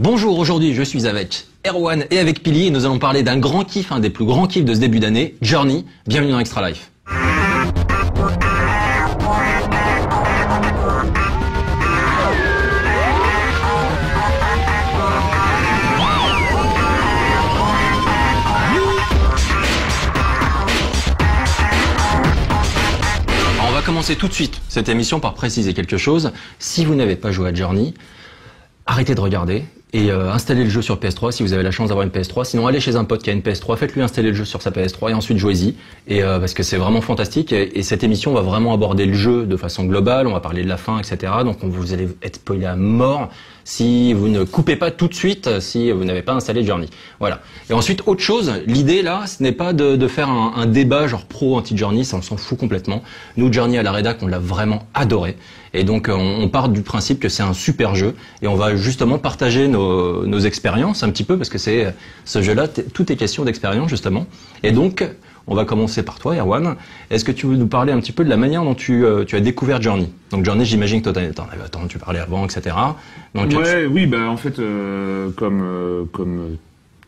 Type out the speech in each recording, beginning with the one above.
Bonjour, aujourd'hui je suis avec Erwan et avec Pili et nous allons parler d'un grand kiff, un des plus grands kiffs de ce début d'année, Journey. Bienvenue dans Extra Life. on va commencer tout de suite cette émission par préciser quelque chose. Si vous n'avez pas joué à Journey, arrêtez de regarder et euh, installez le jeu sur PS3 si vous avez la chance d'avoir une PS3. Sinon, allez chez un pote qui a une PS3, faites-lui installer le jeu sur sa PS3 et ensuite jouez-y. Et euh, parce que c'est vraiment fantastique. Et, et, cette émission va vraiment aborder le jeu de façon globale. On va parler de la fin, etc. Donc on, vous allez être spoilé à mort si vous ne coupez pas tout de suite si vous n'avez pas installé Journey. Voilà. Et ensuite, autre chose, l'idée là, ce n'est pas de, de faire un, un, débat genre pro anti-Journey, ça on s'en fout complètement. Nous, Journey à la rédac, on l'a vraiment adoré. Et donc on, on part du principe que c'est un super jeu et on va justement partager nos, nos expériences un petit peu parce que c'est ce jeu-là, tout est question d'expérience justement. Et donc on va commencer par toi, Erwan. Est-ce que tu veux nous parler un petit peu de la manière dont tu, euh, tu as découvert Journey? Donc Journey, j'imagine que toi, t'en avais entendu parler avant, etc. Donc, ouais, tu... oui, bah en fait, euh, comme euh, comme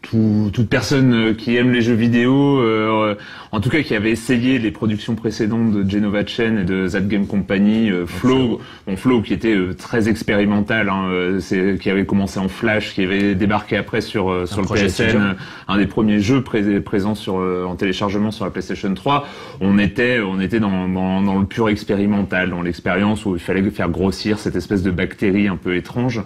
tout, toute personne euh, qui aime les jeux vidéo, euh, en tout cas qui avait essayé les productions précédentes de Genova Chen et de That Game Company, euh, Flow, bon Flow qui était euh, très expérimental, hein, euh, c'est qui avait commencé en Flash, qui avait débarqué après sur sur le PSN, un des premiers jeux pré présents sur en téléchargement sur la PlayStation 3. On était on était dans, dans, dans le pur expérimental, dans l'expérience où il fallait faire grossir cette espèce de bactérie un peu étrange.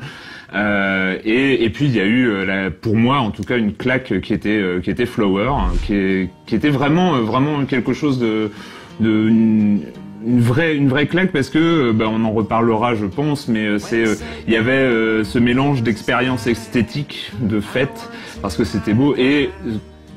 Euh, et, et, puis il y a eu, euh, la, pour moi en tout cas, une claque qui était euh, qui était Flower, hein, qui, qui, était vraiment vraiment quelque chose de, de une, vraie une vraie claque parce que bah, on en reparlera je pense mais c'est il y avait ce mélange d'expérience esthétique de fête parce que c'était beau et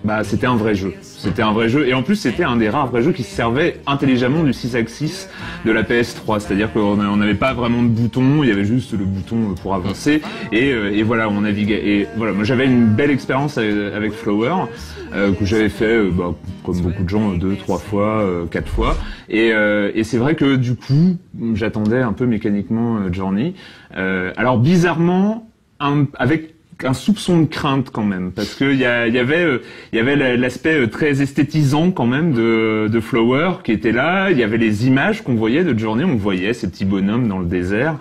bah c'était un vrai jeu. C'était un vrai jeu. Et en plus c'était un des rares vrais jeux qui servait intelligemment du 6 axis de la PS3, c'est-à-dire qu'on n'avait pas vraiment de bouton, il y avait juste le bouton pour avancer. Et, et voilà on naviguait. Et voilà moi j'avais une belle expérience avec Flower euh, que j'avais fait euh, bah, comme beaucoup de gens deux trois fois euh, quatre fois. Et, et c'est vrai que du coup j'attendais un peu mécaniquement Journey. Alors bizarrement un, avec un soupçon de crainte quand même parce que il y, y, avait il y avait l'aspect très esthétisant quand même de, de Flower qui était là. Il y avait les images qu'on voyait de Journey. On voyait ces petits bonhommes dans le désert.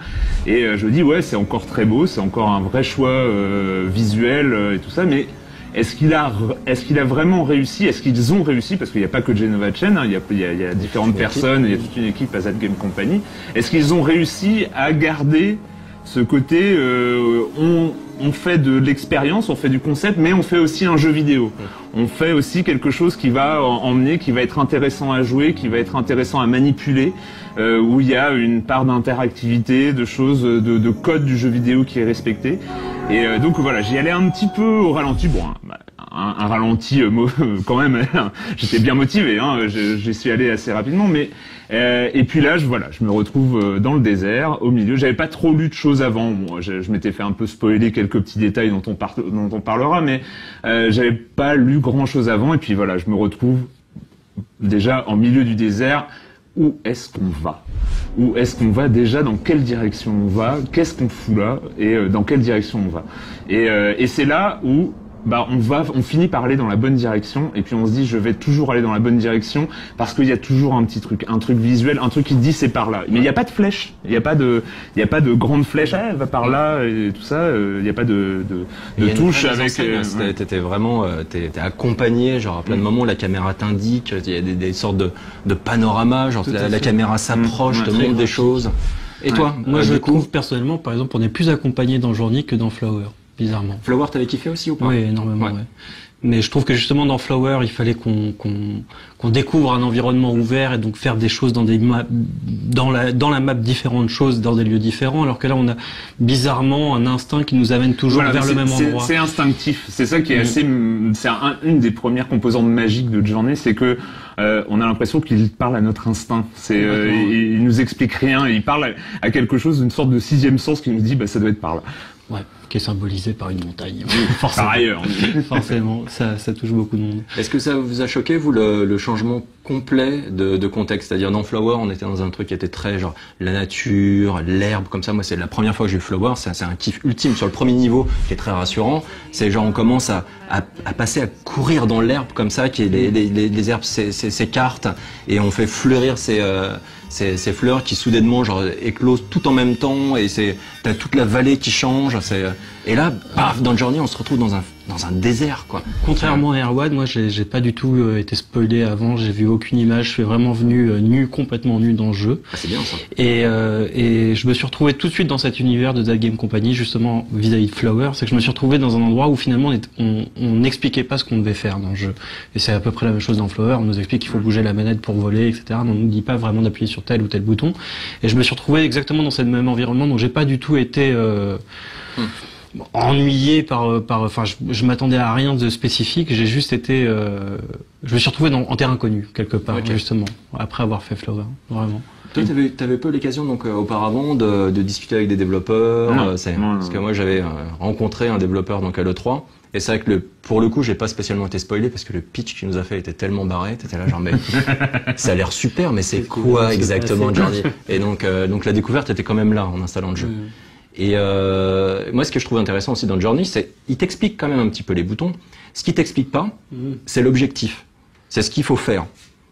Et euh, je dis ouais c'est encore très beau c'est encore un vrai choix euh, visuel euh, et tout ça mais est-ce qu'il a, est-ce qu'il a vraiment réussi? Est-ce qu'ils ont réussi? Parce qu'il n'y a pas que Genova Chen, hein, il, y a, il, y a, il, y a, différentes personnes, il y a toute une équipe à That Game Company. Est-ce qu'ils ont réussi à garder ce côté euh, on, on, fait de l'expérience, on fait du concept, mais on fait aussi un jeu vidéo. On fait aussi quelque chose qui va emmener, qui va être intéressant à jouer, qui va être intéressant à manipuler, euh, où il y a une part d'interactivité, de choses, de, de, code du jeu vidéo qui est respecté. Et euh, donc voilà, j'y allais un petit peu au ralenti. Bon, bah, un, un, ralenti euh, quand même. J'étais bien motivé, hein, j'y suis allé assez rapidement, mais euh, et puis là, je, voilà, je me retrouve dans le désert, au milieu. J'avais pas trop lu de choses avant. Bon, je, m'étais fait un peu spoiler quelques petits détails dont on, parlera, mais euh, j'avais pas lu grand chose avant. Et puis voilà, je me retrouve déjà en milieu du désert. Où est-ce qu'on va? Où est-ce qu'on va déjà? Dans quelle direction on va? Qu'est-ce qu'on fout là? Et euh, dans quelle direction on va? Et, euh, et c'est là où bah on va, on finit par aller dans la bonne direction et puis on se dit je vais toujours aller dans la bonne direction parce qu'il y a toujours un petit truc, un truc visuel, un truc qui dit c'est par là. Mais il n'y a pas de flèche, il n'y a pas de, il y a pas de grande flèche, ah, va par là et tout ça. Il n'y a pas de de, de touche avec. Euh, ouais. T'étais vraiment, euh, t'es accompagné, genre à plein de moments la caméra t'indique, il y a des, des, sortes de de panorama, genre la, la, caméra s'approche, te montre des choses. Et toi, moi euh, je trouve personnellement, par exemple, on est plus accompagné dans Journey que dans Flower bizarrement. Flower, t'avais kiffé aussi ou pas? Oui, énormément, ouais. ouais. Mais je trouve que justement dans Flower, il fallait qu'on qu'on qu'on découvre un environnement ouvert et donc faire des choses dans des maps, dans la dans la map différentes choses dans des lieux différents. Alors que là, on a bizarrement un instinct qui nous amène toujours voilà, vers le même endroit. C'est instinctif. C'est ça qui est assez. C'est un, une des premières composantes magiques de journée, c'est que euh, on a l'impression qu'il parle à notre instinct. C'est euh, il, il, nous explique rien. Il parle à, à quelque chose, d'une sorte de sixième sens qui nous dit bah ça doit être par là. Ouais. Qui est symbolisé par une montagne. Par ailleurs. Forcément, ça, ça touche beaucoup de monde. Est-ce que ça vous a choqué, vous, le, le changement complet de, de contexte? C'est-à-dire, dans Flower, on était dans un truc qui était très genre la nature, l'herbe, comme ça. Moi, c'est la première fois que j'ai vu Flower. C'est un kiff ultime sur le premier niveau qui est très rassurant. C'est genre, on commence à, à, à passer à courir dans l'herbe comme ça, qui est les, les, les, herbes s'é- s'é- s'écartent et on fait fleurir ces, euh, ces, ces fleurs qui soudainement genre éclosent tout en même temps et c'est t'as toute la vallée qui change. C'est et là, paf, dans le Journey, on se retrouve dans un dans un désert quoi. Contrairement à Airwad, moi j'ai pas du tout euh, été spoilé avant, j'ai vu aucune image, je suis vraiment venu euh, nu, complètement nu dans le jeu. Ah, c'est bien ça. Et, euh, et je me suis retrouvé tout de suite dans cet univers de That Game Company, justement vis-à-vis de Flower, c'est que je me suis retrouvé dans un endroit où finalement on n'expliquait pas ce qu'on devait faire dans le jeu. Et c'est à peu près la même chose dans Flower, on nous explique qu'il faut bouger la manette pour voler, etc. Mais on nous dit pas vraiment d'appuyer sur tel ou tel bouton. Et je me suis retrouvé exactement dans ce même environnement, donc j'ai pas du tout été... Euh, ennuyé par euh, par enfin je, je m'attendais à rien de spécifique j'ai juste été euh, je me suis retrouvé dans, en terrain connu quelque part justement après avoir fait Flower vraiment Toi, t'avais, t'avais peu l'occasion donc euh, auparavant de, de discuter avec des développeurs. Non. euh, c'est, Non, non, parce que moi, j'avais euh, rencontré un développeur donc à l'E3. Et c'est vrai que le, pour le coup, j'ai pas spécialement été spoilé parce que le pitch qu'il nous a fait était tellement barré. T'étais là genre mais ça a l'air super, mais c'est quoi exactement Journey Et donc euh, donc la découverte était quand même là en installant le jeu. Et euh, moi, ce que je trouve intéressant aussi dans Journey, c'est il t'explique quand même un petit peu les boutons. Ce qu'il t'explique pas, c'est l'objectif. C'est ce qu'il faut faire.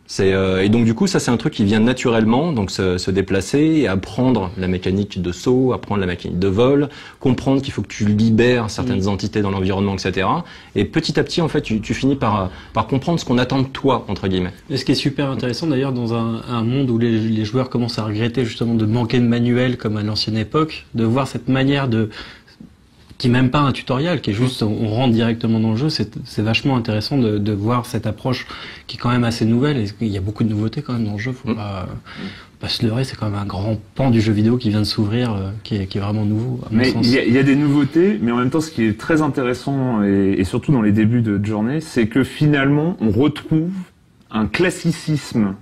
C'est euh, et donc du coup ça c'est un truc qui vient naturellement donc se, se déplacer et apprendre la mécanique de saut, apprendre la mécanique de vol, comprendre qu'il faut que tu libères certaines entités dans l'environnement etc. Et petit à petit en fait tu, tu finis par euh, par comprendre ce qu'on attend de toi entre guillemets. Et ce qui est super intéressant d'ailleurs dans un, un monde où les, les joueurs commencent à regretter justement de manquer de manuel comme à l'ancienne époque, de voir cette manière de qui est même pas un tutoriel, qui est juste on, rentre directement dans le jeu, c'est vachement intéressant de, de voir cette approche qui est quand même assez nouvelle. Et il y a beaucoup de nouveautés quand même dans le jeu, faut Mm. pas, pas se leurrer, c'est quand même un grand pan du jeu vidéo qui vient de s'ouvrir, euh, qui, est, qui est vraiment nouveau à mon Mais sens. il y, a- il y a des nouveautés, mais en même temps, ce qui est très intéressant, et, et surtout dans les débuts de journée, c'est que finalement, on retrouve un classicisme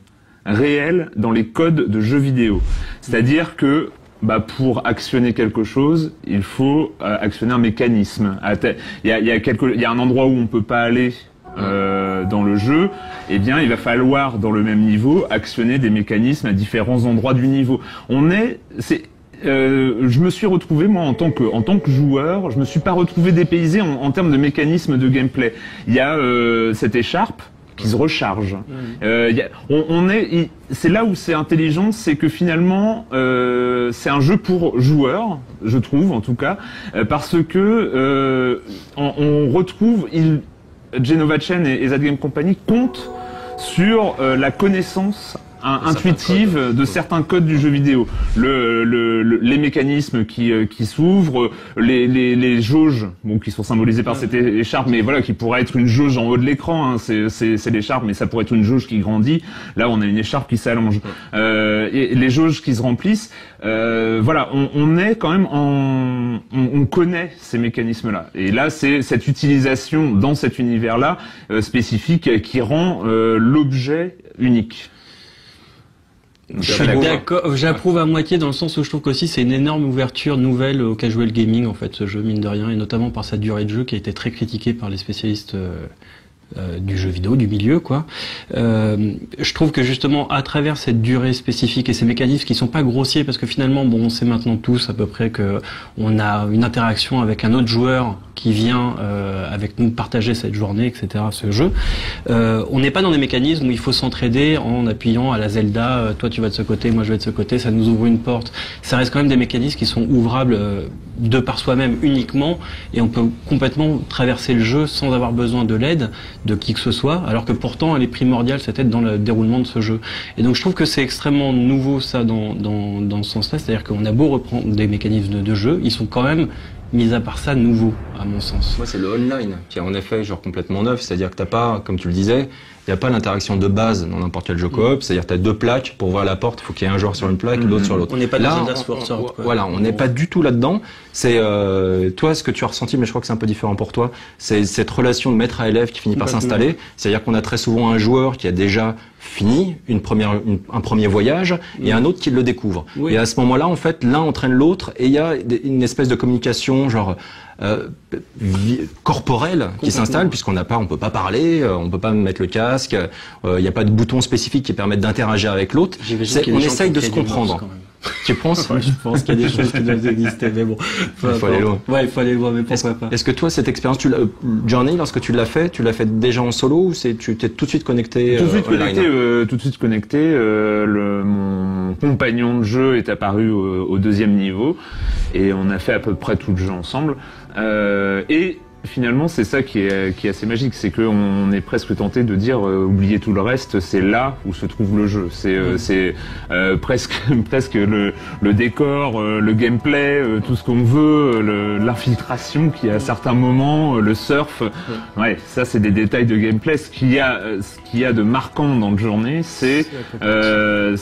réel dans les codes de jeux vidéo. C'est-à-dire que bah, pour actionner quelque chose, il faut euh, actionner un mécanisme. Te- Il y a, y, a y a un endroit où on peut pas aller euh, dans le jeu, eh bien, il va falloir dans le même niveau actionner des mécanismes à différents endroits du niveau. On est, c'est, euh, je me suis retrouvé moi en tant que en tant que joueur, je me suis pas retrouvé dépaysé en, en termes de mécanismes de gameplay. Il y a euh, cette écharpe se recharge. Euh, on, est, c'est là où c'est intelligent, c'est que finalement euh, c'est un jeu pour joueurs, je trouve en tout cas, euh, parce que on, retrouve, il, Genova Chen et, et That Game Company comptent sur la connaissance intuitive de certains codes du jeu vidéo. Le, le- le- les mécanismes qui, euh, qui s'ouvrent, les, les, les jauges, bon, qui sont symbolisées par cette écharpe, mais voilà, qui pourrait être une jauge en haut de l'écran. Hein, c'est l'écharpe, mais ça pourrait être une jauge qui grandit. Là, on a une écharpe qui s'allonge. Euh, et les jauges qui se remplissent. Euh, voilà, on, on est quand même en, on, on connaît ces mécanismes-là. Et là, c'est cette utilisation dans cet univers-là euh, spécifique qui rend euh, l'objet unique. D'accord, j'approuve à moitié dans le sens où je trouve qu'aussi c'est une énorme ouverture nouvelle au casual gaming en fait ce jeu mine de rien et notamment par sa durée de jeu qui a été très critiquée par les spécialistes euh, du jeu vidéo, du milieu quoi. Euh, je trouve que justement à travers cette durée spécifique et ces mécanismes qui sont pas grossiers parce que finalement bon on sait maintenant tous à peu près que on a une interaction avec un autre joueur qui vient euh, avec nous partager cette journée etc ce jeu. On n'est pas dans des mécanismes où il faut s'entraider en appuyant à la Zelda, toi tu vas de ce côté, moi je vais de ce côté, ça nous ouvre une porte. Ça reste quand même des mécanismes qui sont ouvrables de par soi-même uniquement et on peut complètement traverser le jeu sans avoir besoin de l'aide de qui que ce soit, alors que pourtant elle est primordiale cette aide dans le déroulement de ce jeu. Et donc je trouve que c'est extrêmement nouveau ça dans, dans, dans ce sens-là, c'est-à-dire qu'on a beau reprendre des mécanismes de, de jeu, ils sont quand même mis à part ça nouveaux à mon sens. Moi, c'est le online qui est en effet genre complètement neuf. C'est-à-dire que t'as pas, comme tu le disais, il n'y a pas l'interaction de base dans n'importe quel jeu coop. C'est-à-dire que tu as deux plaques pour voir la porte. Il faut qu'il y ait un joueur sur une plaque et l'autre sur l'autre. On n'est pas Là, on- on-. Voilà, on n'est pas du tout là-dedans. C'est euh, toi ce que tu as ressenti, mais je crois que c'est un peu différent pour toi. C'est cette relation de maître à élève qui finit par s'installer. C'est-à-dire qu'on a très souvent un joueur qui a déjà finit une première, une- un premier voyage et un autre qui le découvre. Oui. Et à ce moment-là, en fait, l'un entraîne l'autre et il y a une espèce de communication genre euh, corporelle qui s'installe puisqu'on n'a pas, on peut pas parler, euh, on peut pas mettre le casque, euh, il n'y a pas de bouton spécifique qui permettent d'interagir avec l'autre. On essaye de se comprendre. Tu penses Ouais, je pense qu'il y a des choses qui doivent exister, mais bon. Il faut aller importe. Ouais, il faut aller loin, mais pourquoi pas. Est-ce que toi, cette expérience, tu euh, Journey, lorsque tu l'as fait, tu l'as fait déjà en solo ou c'est tu t'es tout de suite connecté Tout de euh, suite connecté, euh, tout de suite connecté. euh, le, mon compagnon de jeu est apparu au, au deuxième niveau et on a fait à peu près tout le jeu ensemble. Euh, et finalement, c'est ça qui est, qui est assez magique, c'est qu'on on est presque tenté de dire euh, oubliez tout le reste, c'est là où se trouve le jeu. C'est euh, c'est euh, presque presque le, le décor, le gameplay, tout ce qu'on veut, l'infiltration qui à certains moments, le surf. Ouais, ça c'est des détails de gameplay. Ce qu'il y a, ce qu'il y a de marquant dans le journée, c'est euh,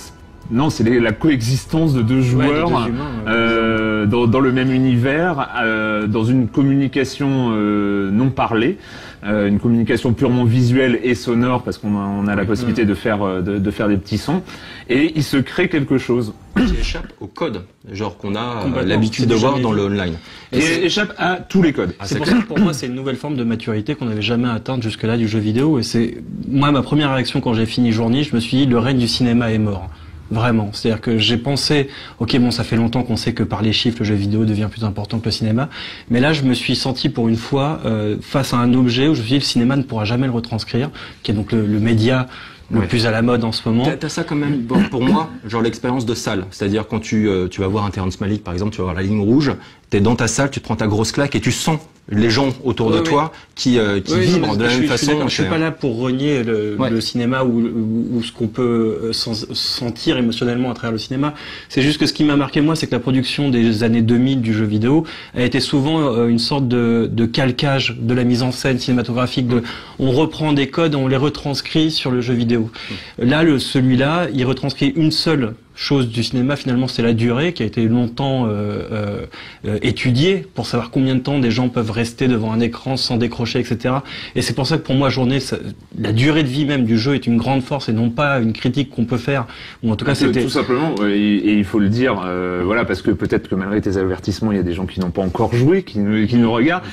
non, c'est la coexistence de deux Ouais, de joueurs. deux humains, ouais. Euh, dans, dans le même univers, euh, dans une communication euh, non parlée, euh, une communication purement visuelle et sonore parce qu'on a, on a la possibilité de faire de, de faire des petits sons et il se crée quelque chose qui échappe au code, genre qu'on a l'habitude de voir dans le online. qui échappe à tous les codes. Ah, C'est c'est pour clair. ça que pour moi, c'est une nouvelle forme de maturité qu'on n'avait jamais atteinte jusque-là du jeu vidéo. Et c'est moi ma première réaction quand j'ai fini Journée, je me suis dit le règne du cinéma est mort. Vraiment. C'est-à-dire que j'ai pensé, ok, bon, ça fait longtemps qu'on sait que par les chiffres, le jeu vidéo devient plus important que le cinéma. Mais là, je me suis senti pour une fois euh, face à un objet où je me suis dit, le cinéma ne pourra jamais le retranscrire, qui est donc le, le média le Ouais. plus à la mode en ce moment. T'as t'as ça quand même, bon, pour moi, genre l'expérience de salle. C'est-à-dire quand tu, euh, tu vas voir un Terrence Malick, par exemple, tu vas voir la ligne rouge, t'es dans ta salle, tu te prends ta grosse claque et tu sens les gens autour de Ouais, toi qui, euh, qui vibrent de la même suis- je suis façon. Je suis C'est- pas là pour renier le, cinéma ou, ou- ou ce qu'on peut euh, sentir émotionnellement à travers le cinéma. C'est juste que ce qui m'a marqué moi, c'est que la production des années 2000 du jeu vidéo a été souvent euh, une sorte de, de calcage de la mise en scène cinématographique. De, on reprend des codes, on les retranscrit sur le jeu vidéo. Là, le celui-là, il retranscrit une seule chose du cinéma finalement c'est la durée qui a été longtemps euh, euh, euh, étudiée pour savoir combien de temps des gens peuvent rester devant un écran sans décrocher etc et c'est pour ça que pour moi journée ça- la durée de vie même du jeu est une grande force et non pas une critique qu'on peut faire ou en tout cas c'était tout simplement, et, et il faut le dire, euh, voilà, parce que peut-être que malgré tes avertissements, il y a des gens qui n'ont pas encore joué, qui nous, qui nous regardent.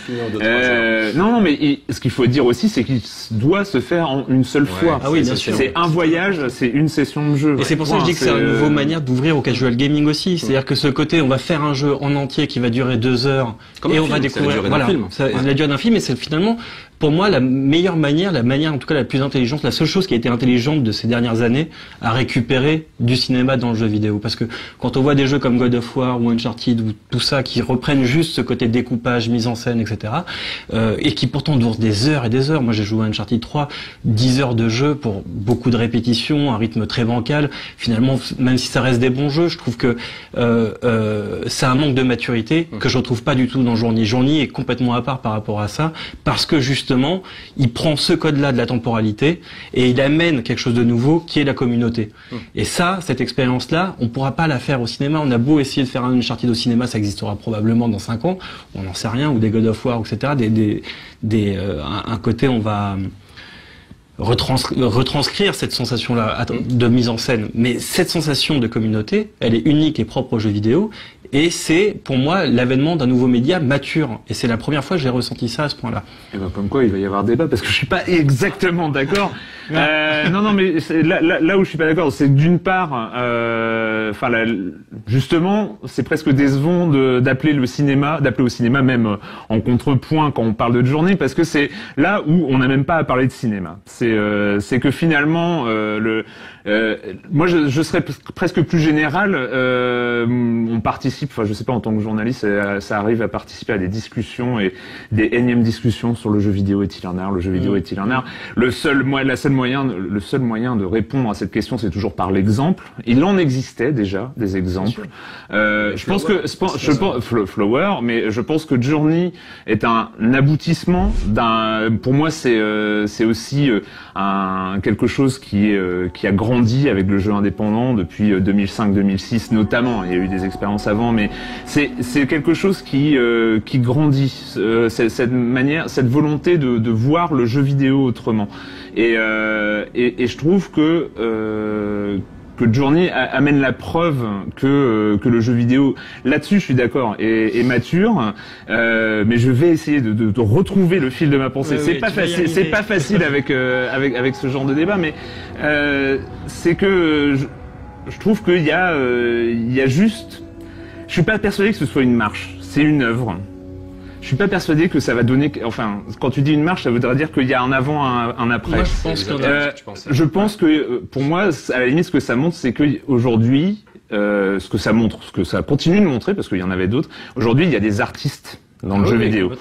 Euh, non, non, mais il- ce qu'il faut dire aussi, c'est qu'il doit se faire en une seule fois. Ah oui, bien C'est- sûr. C'est un voyage, c'est une session de jeu. Et c'est pour ça que je dis que c'est euh, nouvelle manière d'ouvrir au casual gaming aussi. C'est-à-dire que ce côté, on va faire un jeu en entier qui va durer deux heures Comme et on va film, découvrir. durée d'un voilà, film. ça- Ouais. la durée d'un film, et c'est finalement, pour moi, la meilleure manière, la manière en tout cas la plus intelligente, la seule chose qui a été intelligente de ces dernières années à récupérer du cinéma dans le jeu vidéo. Parce que quand on voit des jeux comme God of War ou Uncharted ou tout ça qui reprennent juste ce côté découpage, mise en scène, etc., euh, et qui pourtant durent des heures et des heures. Moi, j'ai joué à Uncharted 3, 10 heures de jeu pour beaucoup de répétitions, un rythme très bancal. Finalement, même si ça reste des bons jeux, je trouve que euh, euh, un manque de maturité que je retrouve pas du tout dans Journey. Journey est complètement à part par rapport à ça, parce que justement, il prend ce code-là de la temporalité et il amène quelque chose de nouveau qui est la communauté. Et ça, cette expérience-là, on pourra pas la faire au cinéma. On a beau essayer de faire un Uncharted au cinéma, ça existera probablement dans 5 ans, on n'en sait rien, ou des God of War, etc. Des, des, des, euh, un, un côté, on va retrans- retranscrire cette sensation-là de mise en scène. Mais cette sensation de communauté, elle est unique et propre aux jeux vidéo. Et c'est, pour moi, l'avènement d'un nouveau média mature. Et c'est la première fois que j'ai ressenti ça à ce point-là. Eh ben, comme quoi, il va y avoir débat parce que je suis pas exactement d'accord. Euh, non, non, mais là, là, là où je suis pas d'accord, c'est d'une part, euh, enfin, justement, c'est presque décevant d'appeler le cinéma, d'appeler au cinéma même euh, en contrepoint quand on parle de journée, parce que c'est là où on n'a même pas à parler de cinéma. C'est, euh, c'est que finalement, euh, le, euh, moi, je, je serais pres- presque plus général. Euh, on participe, enfin, je sais pas, en tant que journaliste, ça, ça arrive à participer à des discussions et des énièmes discussions sur le jeu vidéo est-il un art, le jeu vidéo est-il un art. Le seul, moi, la seule moyen, le seul moyen de répondre à cette question, c'est toujours par l'exemple. Il en existait déjà des exemples. Euh, je pense que, je pense, Flower, mais je pense que Journey est un aboutissement d'un. Pour moi, c'est, euh, c'est aussi euh, un quelque chose qui euh, qui a grandi avec le jeu indépendant depuis 2005-2006 notamment. Il y a eu des expériences avant, mais c'est quelque chose qui qui grandit. cette manière, cette volonté de, de voir le jeu vidéo autrement. Et, et je trouve que que Journey amène la preuve que euh, que le jeu vidéo là-dessus je suis d'accord est, mature. Euh, mais je vais essayer de, de, retrouver le fil de ma pensée. C'est pas facile c'est pas facile avec euh, avec avec ce genre de débat mais c'est que je, je trouve qu'il y a il y a juste je suis pas persuadé que ce soit une marche. C'est une œuvre je suis pas persuadé que ça va donner. Enfin, quand tu dis une marche, ça voudrait dire qu'il y a un avant, un, un après. je pense, que, euh, je pense que pour moi, à la limite, ce que ça montre, c'est que aujourd'hui, euh, ce que ça montre, ce que ça continue de montrer, parce qu'il y en avait d'autres. Aujourd'hui, il y a des artistes dans le ah jeu vidéo.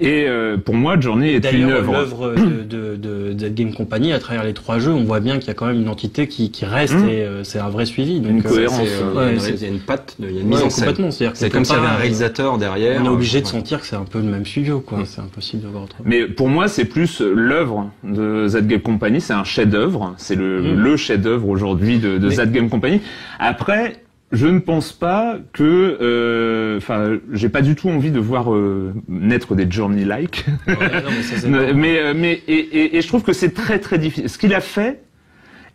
Et euh, pour moi, Journey est une œuvre. l'œuvre de, de, de, Game Company, à travers les trois jeux, on voit bien qu'il y a quand même une entité qui, qui reste mmh. et euh, c'est un vrai suivi. Donc, une euh, cohérence. il y a une patte, il y a une mise en scène. C'est comme s'il y avait un réalisateur derrière. On est obligé de sentir que c'est un peu le même studio, quoi. Mmh. C'est impossible de voir autrement. Mais pour moi, c'est plus l'œuvre de Z Game Company. C'est un chef-d'œuvre. C'est le, mmh. le chef-d'œuvre aujourd'hui de, de Z Game Company. Après, je ne pense pas que, euh, enfin, j'ai pas du tout envie de voir euh, naître des Journey-like. mais, mais, euh, mais et, et, et, je trouve que c'est très très difficile. Ce qu'il a fait,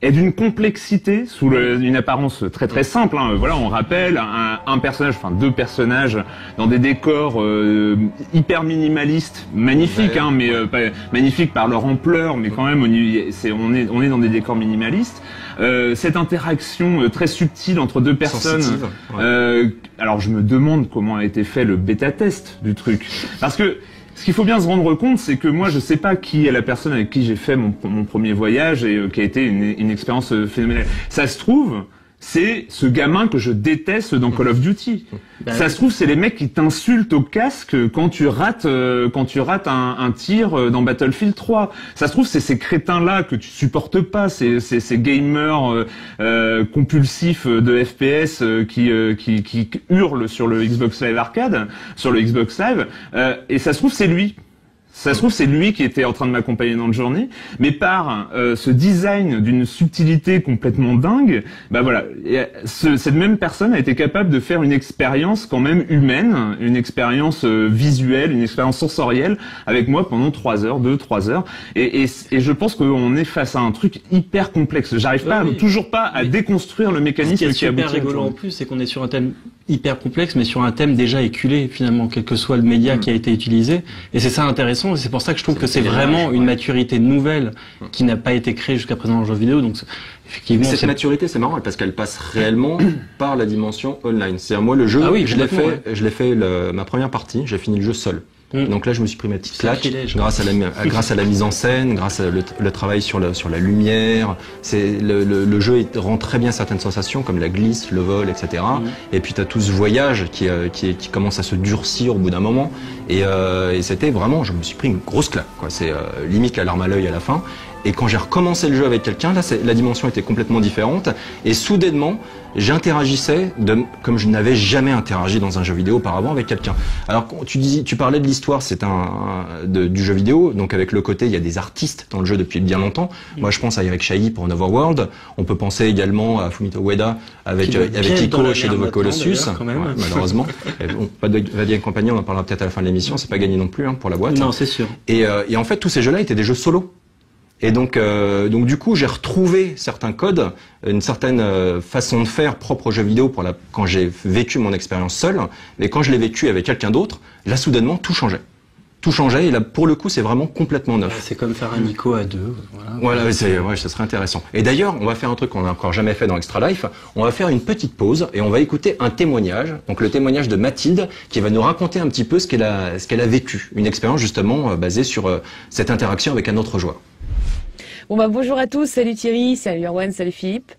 est d'une complexité sous une apparence très très simple. Hein. Voilà, on rappelle un, un, personnage, enfin deux personnages dans des décors euh, hyper minimalistes, magnifiques, hein, mais euh, pas, magnifiques par leur ampleur, mais quand même on est on est on est dans des décors minimalistes. Euh, cette interaction euh, très subtile entre deux personnes. alors je me demande comment a été fait le bêta test du truc, parce que ce qu'il faut bien se rendre compte, c'est que moi, je sais pas qui est la personne avec qui j'ai fait mon, premier voyage et euh, qui a été une, une expérience euh, phénoménale. Ça se trouve, c'est ce gamin que je déteste dans Call of Duty. Bah ça se trouve, c'est les mecs qui t'insultent au casque quand tu rates euh, quand tu rates un, un, tir euh, dans Battlefield 3. Ça se trouve, c'est ces crétins-là que tu supportes pas, ces, ces, ces gamers euh, compulsifs de FPS qui, qui, qui hurlent sur le Xbox Live Arcade, sur le Xbox Live. et ça se trouve, c'est lui ça se trouve, c'est lui qui était en train de m'accompagner dans le journée, mais par euh, ce design d'une subtilité complètement dingue, bah voilà, ce, cette même personne a été capable de faire une expérience quand même humaine, une expérience euh, visuelle, une expérience sensorielle avec moi pendant trois heures, deux, trois heures, et, et, et je pense qu'on est face à un truc hyper complexe. J'arrive pas, toujours pas à déconstruire le mécanisme qui, est super rigolo en plus, c'est qu'on est sur un thème hyper complexe, mais sur un thème déjà éculé finalement, quel que soit le média mm. qui a été utilisé, et c'est ça intéressant et c'est pour ça que je trouve que c'est vraiment une maturité nouvelle qui n'a pas été créée jusqu'à présent en jeu vidéo. Donc effectivement, cette maturité, c'est marrant parce qu'elle passe réellement par la dimension online. C'est-à-dire moi le jeu, ah oui, je l'ai fait, je l'ai fait ma première partie, j'ai fini le jeu seul. Mm. Donc là, je me suis pris ma petite claque grâce à la grâce à la mise en scène, grâce à le, travail sur la sur la lumière. C'est le, le, jeu rend très bien certaines sensations comme la glisse, le vol, etc. Mm. Et puis tu as tout ce voyage qui, euh, qui, qui commence à se durcir au bout d'un moment. Et, euh, et c'était vraiment, je me suis pris une grosse claque. C'est euh, limite la larme à l'œil à la fin. Et quand j'ai recommencé le jeu avec quelqu'un, là, la dimension était complètement différente. Et soudainement, j'interagissais comme je n'avais jamais interagi dans un jeu vidéo auparavant avec quelqu'un. Alors, tu dis, tu parlais de l'histoire, c'est un, du jeu vidéo. Donc, avec le côté, il y a des artistes dans le jeu depuis bien longtemps. Mm. Moi, je pense à Eric Chahi pour World. On peut penser également à Fumito Ueda avec, euh, avec Ico chez The Colossus. malheureusement. bon, pas de Vadia Compagnie, on en parlera peut-être à la fin de l'émission. C'est pas gagné non plus hein, pour la boîte. Non, c'est sûr. Et, euh, et en fait, tous ces jeux-là étaient des jeux solo. Et donc, euh, donc du coup, j'ai retrouvé certains codes, une certaine euh, façon de faire propre au jeu vidéo pour la, quand j'ai vécu mon expérience seul. Mais quand je l'ai vécu avec quelqu'un d'autre, là, soudainement, tout changeait. Tout changeait et là, pour le coup, c'est vraiment complètement neuf. C'est comme faire un Nico à deux. Voilà, voilà c'est, ouais, ça serait intéressant. Et d'ailleurs, on va faire un truc qu'on n'a encore jamais fait dans Extra Life. On va faire une petite pause et on va écouter un témoignage. Donc le témoignage de Mathilde qui va nous raconter un petit peu ce qu'elle a, ce qu'elle a vécu, une expérience justement euh, basée sur cette interaction avec un autre joueur. Bon bah bonjour à tous, salut Thierry, salut Erwan, salut Philippe.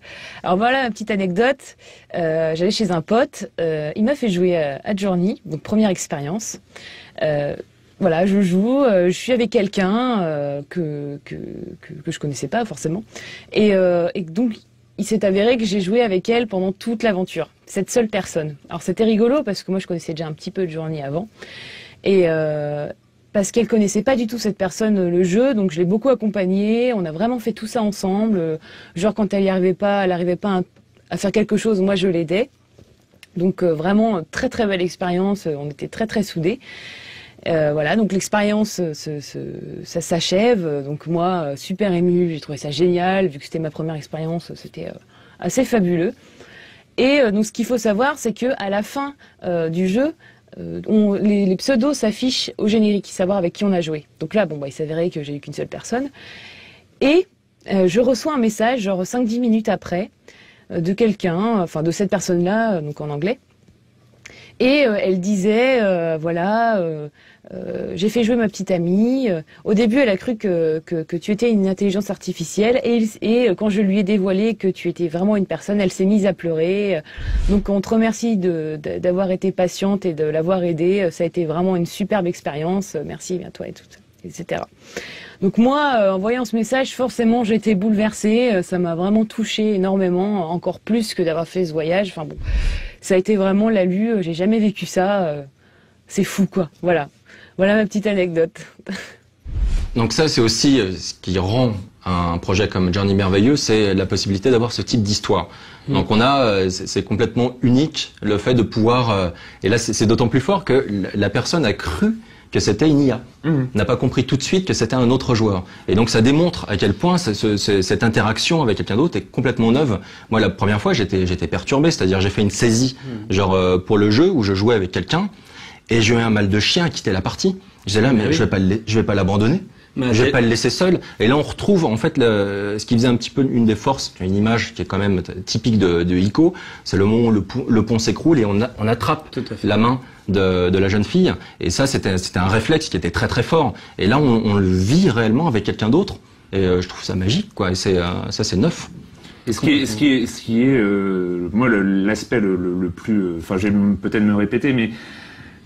Alors voilà ma petite anecdote. Euh, J'allais chez un pote, euh, il m'a fait jouer à, Journey, donc première expérience. Euh, voilà, je joue, euh, je suis avec quelqu'un euh, que, que, que, je connaissais pas forcément, et, et donc il s'est avéré que j'ai joué avec elle pendant toute l'aventure, cette seule personne. Alors c'était rigolo parce que moi je connaissais déjà un petit peu de Journey avant, et parce qu'elle connaissait pas du tout cette personne le jeu, donc je l'ai beaucoup accompagnée. On a vraiment fait tout ça ensemble. Genre quand elle y arrivait pas, elle arrivait pas à, faire quelque chose, moi je l'aidais. Donc vraiment très très belle expérience. On était très très soudés. Euh, voilà, donc l'expérience, ça s'achève. Donc moi, super ému, j'ai trouvé ça génial, vu que c'était ma première expérience, c'était assez fabuleux. Et donc ce qu'il faut savoir, c'est que à la fin du jeu, euh, les, pseudos s'affichent au générique, savoir avec qui on a joué. Donc là, bon, bah, il s'avérait que j'ai eu qu'une seule personne. Et euh, je reçois un message, genre 5-10 minutes après, euh, de quelqu'un, enfin de cette personne-là, donc en anglais. Et elle disait, voilà, euh, j'ai fait jouer ma petite amie. Euh, au début, elle a cru que, que, tu étais une intelligence artificielle. Et, et, euh, quand je lui ai dévoilé que tu étais vraiment une personne, elle s'est mise à pleurer. Donc on te remercie d'avoir été patiente et de l'avoir aidée. Ça a été vraiment une superbe expérience. Merci à toi et tout, etc. Donc moi, en voyant ce message, forcément, j'étais bouleversée. Ça m'a vraiment touchée énormément, encore plus que d'avoir fait ce voyage. Enfin bon, ça a été vraiment la lue. J'ai jamais vécu ça. C'est fou, quoi. Voilà. Voilà ma petite anecdote. Donc ça, c'est aussi euh, ce qui rend un projet comme Journey merveilleux, c'est la possibilité d'avoir ce type d'histoire. Mm. Donc on a, euh, c'est complètement unique le fait de pouvoir, euh, et là c'est d'autant plus fort que la personne a cru que c'était une IA, mm. n'a pas compris tout de suite que c'était un autre joueur. Et donc ça démontre à quel point cette interaction avec quelqu'un d'autre est complètement neuve. Moi la première fois j'étais j'étais perturbé, c'est-à-dire j'ai fait une saisie, mm. genre pour le jeu où je jouais avec quelqu'un et j'ai eu un mal de chien à quitter la partie. J'étais là, mais, je vais pas je vais pas l'abandonner. je vais pas le laisser seul. Et là, on retrouve en fait le, ce qui faisait un petit peu une des forces, une image qui est quand même typique de, de Ico, c'est le moment où le, le pont s'écroule et on, on attrape la main de, de, la jeune fille. Et ça, c'était un réflexe qui était très très fort. Et là, on, on le vit réellement avec quelqu'un d'autre. Et euh, je trouve ça magique, quoi. Et c'est euh, ça, c'est neuf. Et ce qui est, ce qui est, ce qui est, euh, moi, l'aspect le, le, le, plus, enfin, je vais peut-être me répéter, mais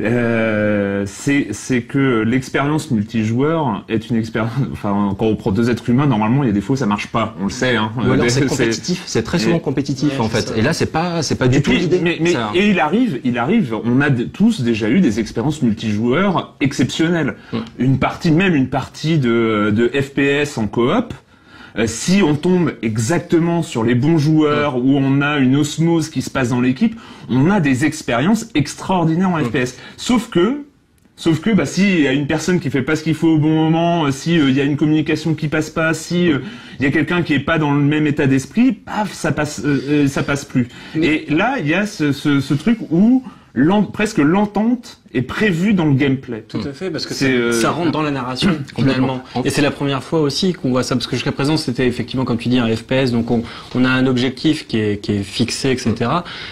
euh, c'est que l'expérience multijoueur est une expérience. Enfin, quand on prend deux êtres humains, normalement, il y a des fois ça marche pas. On le sait. Hein. C'est compétitif. C'est très souvent compétitif en fait. Et là, c'est pas, c'est pas du tout l'idée. Mais, mais et il arrive, il arrive. On a tous déjà eu des expériences multijoueurs exceptionnelles. Une partie, même une partie de, de FPS en coop. Euh, si on tombe exactement sur les bons joueurs, où on a une osmose qui se passe dans l'équipe, on a des expériences extraordinaires en FPS. Sauf que, Sauf que bah, s'il y a une personne qui fait pas ce qu'il faut au bon moment, euh, si il y a une communication qui passe pas, si il y a quelqu'un qui est pas dans le même état d'esprit, paf, ça passe, ça passe plus. Et là, il y a ce, ce, ce truc où presque l'entente est prévue dans le gameplay. Tout à fait, parce que euh, ça rentre dans la narration complètement. Et c'est la première fois aussi qu'on voit ça, parce que jusqu'à présent c'était effectivement, comme tu dis, un FPS, donc on, on a un objectif qui est, qui est fixé, etc.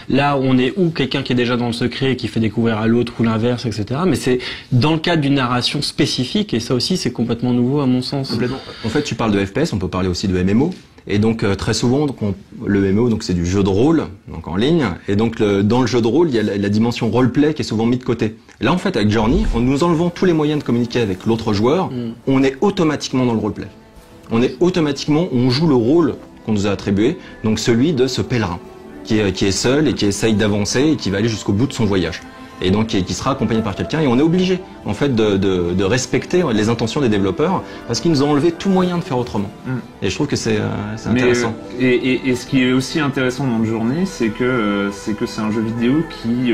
Là, on est ou quelqu'un qui est déjà dans le secret et qui fait découvrir à l'autre ou l'inverse, etc. Mais c'est dans le cadre d'une narration spécifique, et ça aussi c'est complètement nouveau à mon sens. En fait, tu parles de FPS, on peut parler aussi de MMO. Et donc euh, très souvent, donc le MMO, donc c'est du jeu de rôle, donc en ligne. Et donc dans le jeu de rôle, il y a la, dimension roleplay qui est souvent mise de côté. là, en fait, avec Journey, en nous enlevant tous les moyens de communiquer avec l'autre joueur, mm. on est automatiquement dans le roleplay. On est automatiquement, on joue le rôle qu'on nous a attribué, donc celui de ce pèlerin qui est, qui est seul et qui essaye d'avancer et qui va aller jusqu'au bout de son voyage et donc qui, sera accompagné par quelqu'un. Et on est obligé, en fait, de, de, de, respecter les intentions des développeurs parce qu'ils nous ont enlevé tout moyen de faire autrement. Mm. Et je trouve que c'est euh, intéressant. Euh, et, et, et, ce qui est aussi intéressant dans le journée, c'est que euh, c'est que c'est un jeu vidéo qui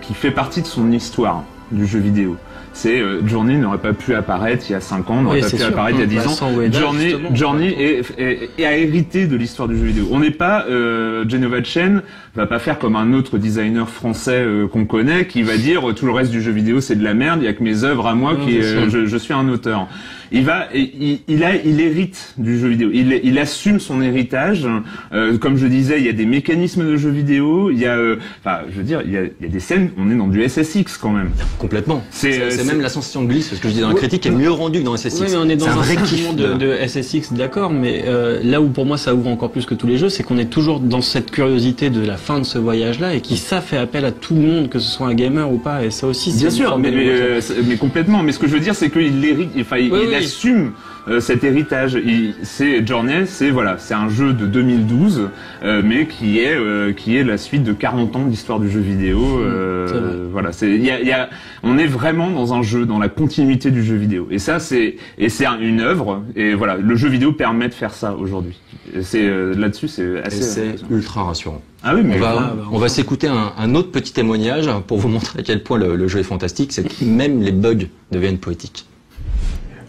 qui fait partie de son histoire du jeu vidéo c'est euh, Journey n'aurait pas pu apparaître il y a 5 ans, n'aurait pas pu apparaître il y a 10 bah, ans. Journey, Journey est, a hérité de l'histoire du jeu vidéo. On n'est pas euh, Genova Chen va pas faire comme un autre designer français euh, qu'on connaît qui va dire tout le reste du jeu vidéo c'est de la merde, il y a que mes œuvres à moi qui euh, je, je, suis un auteur il va, il, il, a, il hérite du jeu vidéo. Il, il assume son héritage. Euh, comme je disais, il y a des mécanismes de jeu vidéo. Il y a, euh, enfin, je veux dire, il y, a, il y, a, des scènes. On est dans du SSX quand même. Complètement. C'est euh, même la sensation de glisse. Ce que je dis dans la critique est mieux rendu que dans SSX. Oui, mais on est dans un, un de, de, SSX, d'accord. Mais euh, là où pour moi ça ouvre encore plus que tous les jeux, c'est qu'on est toujours dans cette curiosité de la fin de ce voyage-là et qui ça fait appel à tout le monde, que ce soit un gamer ou pas. Et ça aussi, bien sûr, mais, mais, complètement. Mais ce que je veux dire, c'est qu'il. Enfin, il, assume euh, cet héritage. C'est Journey, c'est voilà, c'est un jeu de 2012, euh, mais qui est euh, qui est la suite de 40 ans d'histoire du jeu vidéo. Mmh, voilà, c'est il y a, y a, on est vraiment dans un jeu, dans la continuité du jeu vidéo. Et ça, c'est et c'est une œuvre. Et voilà, le jeu vidéo permet de faire ça aujourd'hui. C'est euh, là-dessus, c'est assez. C'est ultra rassurant. Ah oui, mais on va, on va s'écouter un, un, autre petit témoignage pour vous montrer à quel point le, le jeu est fantastique. C'est que même les bugs deviennent poétiques.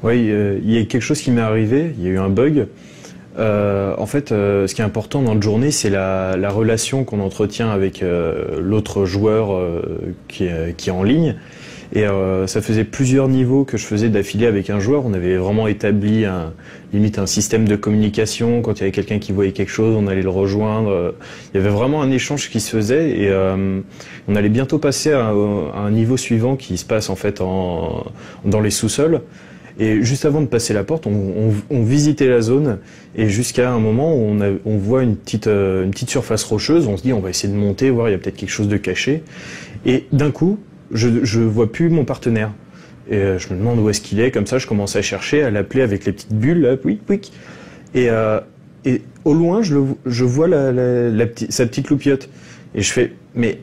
Oui, euh, il y a quelque chose qui m'est arrivé. Il y a eu un bug. Euh, en fait, euh, ce qui est important dans le journée, c'est la, la, relation qu'on entretient avec euh, l'autre joueur euh, qui, est, qui est en ligne. Et ça faisait plusieurs niveaux que je faisais d'affilée avec un joueur. On avait vraiment établi un, limite un système de communication. Quand il y avait quelqu'un qui voyait quelque chose, on allait le rejoindre. Il y avait vraiment un échange qui se faisait et on allait bientôt passer à, à, un niveau suivant qui se passe en fait en, dans les sous-sols. Et juste avant de passer la porte, on, visitait la zone et jusqu'à un moment où on, voit une petite, euh, une petite surface rocheuse, on se dit on va essayer de monter, voir il y a peut-être quelque chose de caché. Et d'un coup, je, je vois plus mon partenaire. Et euh, je me demande où est-ce qu'il est. Comme ça, je commence à chercher, à l'appeler avec les petites bulles, euh, et au loin, je, vois sa petite loupiote. Et je fais, mais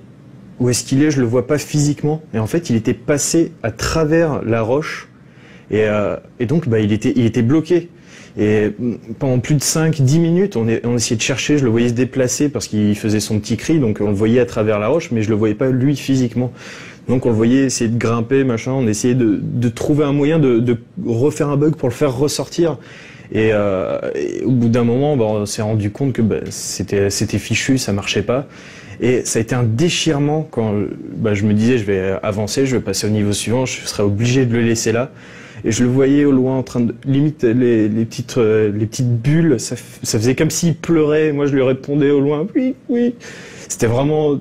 où est-ce qu'il est? Je le vois pas physiquement. Et en fait, il était passé à travers la roche et, euh, et donc, bah, il, était, il était bloqué. Et pendant plus de 5-10 minutes, on, est, on essayait de chercher, je le voyais se déplacer parce qu'il faisait son petit cri, donc on le voyait à travers la roche, mais je le voyais pas lui physiquement. Donc on le voyait essayer de grimper, machin, on essayait de, de trouver un moyen de, de, refaire un bug pour le faire ressortir. Et, euh, au bout d'un moment, bah, on s'est rendu compte que bah, c'était fichu, ça marchait pas. Et ça a été un déchirement quand bah, je me disais je vais avancer, je vais passer au niveau suivant, je serais obligé de le laisser là et je le voyais au loin en train de limite les, petites euh, les petites bulles ça, faisait comme s'il pleurait moi je lui répondais au loin oui oui c'était vraiment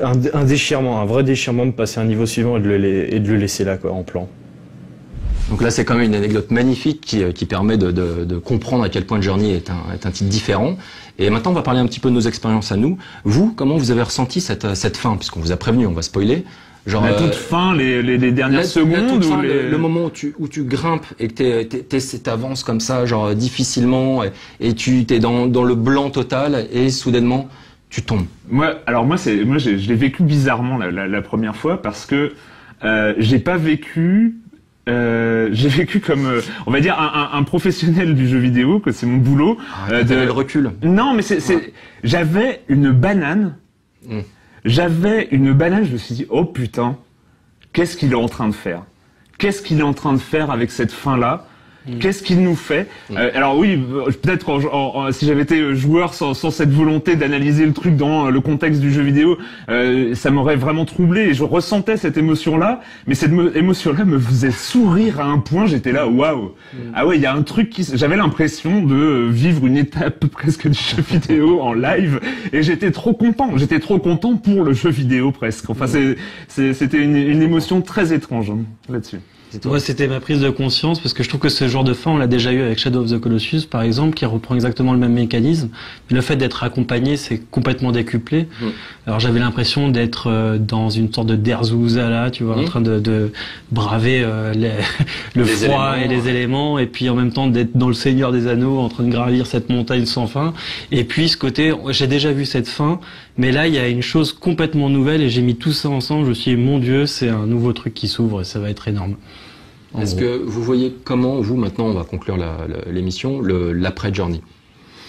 un, déchirement un vrai déchirement de passer à un niveau suivant et de le, laisser là quoi en plan donc là, c'est quand même une anecdote magnifique qui, qui permet de, comprendre à quel point Journey est un, est un titre différent. Et maintenant, on va parler un petit peu de nos expériences à nous. Vous, comment vous avez ressenti cette fin? Puisqu'on vous a prévenu, on va spoiler. Genre la toute euh, fin, les, les, les dernières la, secondes la fin, les... le, le, moment où tu, où tu grimpes et que tu avances comme ça, genre difficilement, et, et tu es dans, dans le blanc total, et soudainement, tu tombes. Moi, alors moi, c'est moi, je l'ai vécu bizarrement la, la, la, première fois parce que euh, j'ai pas vécu euh, j'ai vécu comme, euh, on va dire, un, un, un, professionnel du jeu vidéo, que c'est mon boulot. Ah, euh, de le recul. Non, mais c'est, ouais. j'avais une banane. Mm. J'avais une banane. Je me suis dit, oh putain, qu'est-ce qu'il est en train de faire? Qu'est-ce qu'il est en train de faire avec cette fin là Mmh. Qu'est-ce qu'il nous fait mmh. euh, Alors oui, peut-être si j'avais été joueur sans, sans cette volonté d'analyser le truc dans le contexte du jeu vidéo, euh, ça m'aurait vraiment troublé et je ressentais cette émotion-là. Mais cette émotion-là me faisait sourire à un point. J'étais là, waouh mmh. Ah ouais, il y a un truc qui. J'avais l'impression de vivre une étape presque du jeu vidéo en live et j'étais trop content. J'étais trop content pour le jeu vidéo presque. Enfin, c'était une, une, émotion très étrange hein, là-dessus. Moi, c'était ma prise de conscience parce que je trouve que ce genre de fin, on l'a déjà eu avec Shadow of the Colossus, par exemple, qui reprend exactement le même mécanisme. Mais le fait d'être accompagné, c'est complètement décuplé. Mmh. Alors, j'avais l'impression d'être euh, dans une sorte de Derzouza là, tu vois, mmh. en train de, de braver euh, les, le les froid éléments, et les éléments, et puis en même temps d'être dans le Seigneur des Anneaux, en train de gravir cette montagne sans fin. Et puis, ce côté, j'ai déjà vu cette fin, mais là, il y a une chose complètement nouvelle, et j'ai mis tout ça ensemble. Je me suis dit, mon Dieu, c'est un nouveau truc qui s'ouvre, et ça va être énorme. Est-ce que vous voyez comment, vous, maintenant, on va conclure l'émission, l'après Journey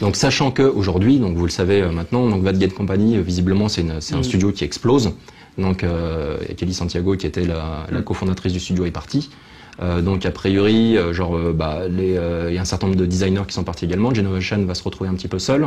donc sachant que aujourd'hui, donc vous le savez euh, maintenant, donc Company, euh, visiblement c'est un mm. studio qui explose. Donc euh, Kelly Santiago, qui était la, la mm. cofondatrice du studio, est partie. Euh, donc a priori, euh, genre, euh, bah, les, il y a un certain nombre de designers qui sont partis également. Genovation va se retrouver un petit peu seul.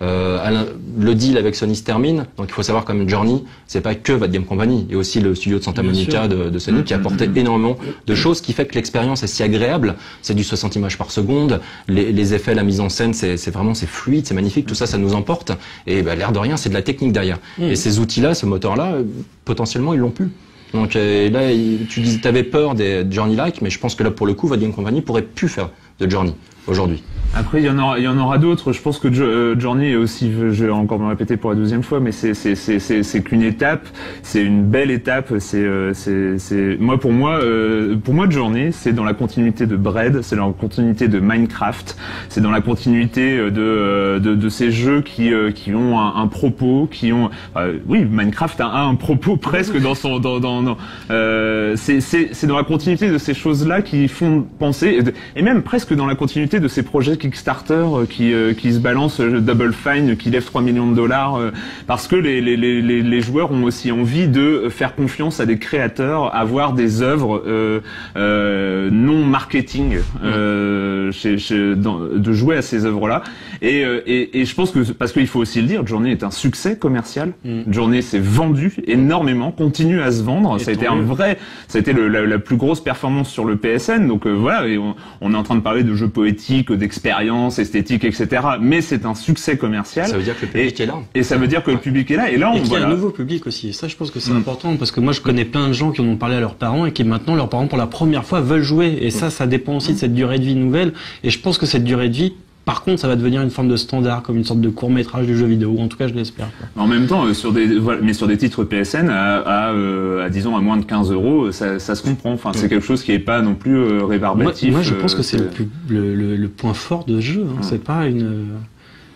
le deal avec Sony se termine. Donc il faut savoir comme Journey, c'est pas que Bad Game Company, il y a aussi le studio de Santa Monica de, de, Sony qui a apporté mmh, énormément de choses, qui fait que l'expérience est si agréable. C'est du 60 images par seconde, les, les effets, la mise en scène, c'est vraiment c'est fluide, c'est magnifique. Tout ça, ça nous emporte. Et bah, l'air de rien, c'est de la technique derrière. Mmh. Et ces outils-là, ce moteur-là, potentiellement, ils l'ont plus. Donc euh, là, tu disais, avais peur des Journey-like, mais je pense que là, pour le coup, Game Company pourrait plus faire de Journey. Aujourd'hui. Après, il y en aura, il y en aura d'autres. Je pense que Jo- euh, Journey est aussi, je vais encore me répéter pour la deuxième fois, mais c'est c'est c'est c'est qu'une étape. C'est une belle étape. C'est euh, c'est c'est moi pour moi euh, pour moi Journey, c'est dans la continuité de Bread, c'est dans la continuité de Minecraft, c'est dans la continuité de de, de ces jeux qui qui ont un, un propos, qui ont euh, oui Minecraft a, un propos presque dans son dans dans, dans euh, c'est c'est c'est dans la continuité de ces choses là qui font penser et même presque dans la continuité de ces projets Kickstarter euh, qui euh, qui se balancent euh, Double Fine qui lève 3 millions de dollars euh, parce que les, les les les joueurs ont aussi envie de faire confiance à des créateurs avoir des œuvres euh, euh, non marketing euh, chez, chez- dans- de jouer à ces œuvres là et, et et je pense que parce qu'il faut aussi le dire Journey est un succès commercial Mm. Journée s'est vendu énormément, continue à se vendre. Et ça a été un vrai, ça a été le- la, la plus grosse performance sur le PSN. Donc euh, voilà, et on, on est en train de parler de jeux poétiques, d'expériences, esthétiques, etc. Mais c'est un succès commercial. Ça veut dire que le public est là. Et ça veut dire que le public est là. Et là, on Et qu'il y a voilà. un nouveau public aussi. Et ça, je pense que c'est Mm. important parce que moi, je connais plein de gens qui en ont parlé à leurs parents et qui maintenant, leurs parents, pour la première fois, veulent jouer. Et ça, ça dépend aussi de cette durée de vie nouvelle. Et je pense que cette durée de vie, par contre, ça va devenir une forme de standard, comme une sorte de court métrage du jeu vidéo. En tout cas, je l'espère. En même temps, euh, sur des, voilà, mais sur des titres PSN à, à, euh, à, disons à moins de 15 euros, ça, ça se comprend. Enfin, c'est quelque chose qui est pas non plus euh, Moi, rébarbatif. moi, je pense euh, que c'est le, plus- le, le- le point fort de ce jeu. Hein. C'est pas une,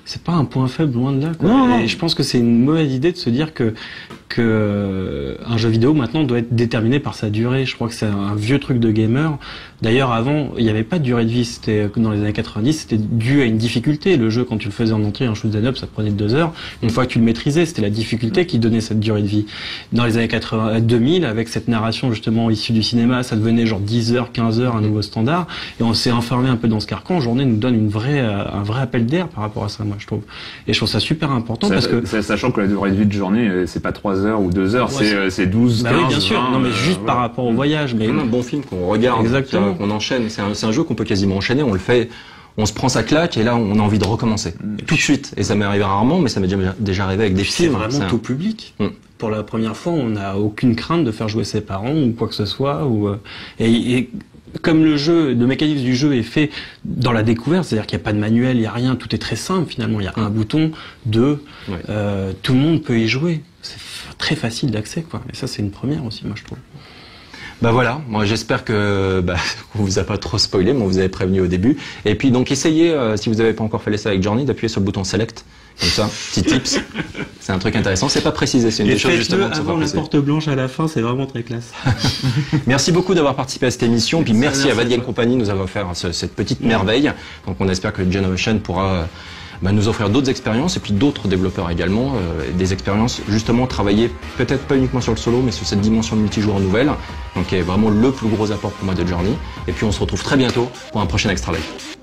c'est pas un point faible loin de là. Quoi. Non, non. Et je pense que c'est une mauvaise idée de se dire que que euh, un jeu vidéo maintenant doit être déterminé par sa durée. Je crois que c'est un vieux truc de gamer. D'ailleurs, avant, il n'y avait pas de durée de vie. C'était dans les années 90, c'était dû à une difficulté. Le jeu, quand tu le faisais en entier, un shoot 'em up, ça prenait deux heures. Une fois que tu le maîtrisais, c'était la difficulté qui donnait cette durée de vie. Dans les années 80, 2000, avec cette narration justement issue du cinéma, ça devenait genre 10 heures, 15 heures, un nouveau standard. Et on s'est enfermé un peu dans ce carcan. Journée nous donne une vraie, euh, un vrai appel d'air par rapport à ça, moi, je trouve. Et je trouve ça super important Ça- parce que ça- sachant que la durée de vie de journée, euh, c'est pas 3 heures ou 2 heures, Ouais, c'est c'est- euh, c'est 12, bah 15, oui, bien sûr. 20, non, mais euh, juste par rapport au voyage. Mais un bon film qu'on regarde, Exactement. qu'on enchaîne. C'est un, c'est un jeu qu'on peut quasiment enchaîner. On le fait, on se prend sa claque et là on a envie de recommencer tout de suite. Et ça m'est arrivé rarement, mais ça m'est déjà, déjà arrivé avec des c'est films. vraiment C'est un- tout public. Mm. Pour la première fois, on n'a aucune crainte de faire jouer ses parents ou quoi que ce soit. Ou, et, et comme le jeu, le mécanisme du jeu est fait dans la découverte, c'est-à-dire qu'il n'y a pas de manuel, il n'y a rien, tout est très simple finalement. Il y a un bouton, deux, Ouais. euh, tout le monde peut y jouer. C'est très facile d'accès, quoi. Et ça, c'est une première aussi, moi, je trouve. Bah voilà, moi j'espère que bah, on vous a pas trop spoilé, mais on vous avait prévenu au début. Et puis donc essayez, euh, si vous n'avez pas encore fait l'essai avec Journey, d'appuyer sur le bouton Select. Comme ça, petit tips. C'est un truc intéressant. C'est pas précisé, c'est une des choses justement savoir avant la porte blanche à la fin, c'est vraiment très classe. Merci beaucoup d'avoir participé à cette émission. Puis merci, Merci à Vadian. Company de nous avoir offert ce- cette petite merveille. Donc on espère que Generation pourra bah, nous offrir d'autres expériences et puis d'autres développeurs également. euh, des expériences justement travailler peut-être pas uniquement sur le solo, mais sur cette dimension de multijoueur nouvelle. Donc qui est vraiment le plus gros apport pour moi de Journey. Et puis on se retrouve très bientôt pour un prochain Extra Life.